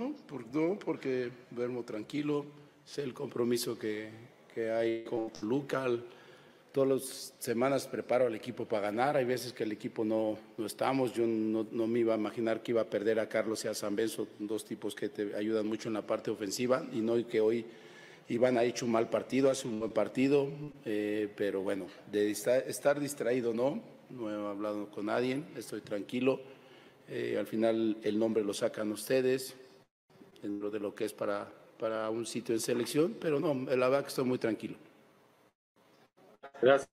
No, no, porque duermo tranquilo, sé el compromiso que, que hay con Luca. Todas las semanas preparo al equipo para ganar. Hay veces que el equipo no, no estamos. Yo no, no, me iba a imaginar que iba a perder a Carlos y a San Benzo, dos tipos que te ayudan mucho en la parte ofensiva, y no que hoy Iván ha hecho un mal partido, hace un buen partido, eh, pero bueno, de estar distraído no, no he hablado con nadie, estoy tranquilo. Eh, al final el nombre lo sacan ustedes, dentro de lo que es para, para un sitio en selección, pero no, verdad que estoy muy tranquilo. Gracias.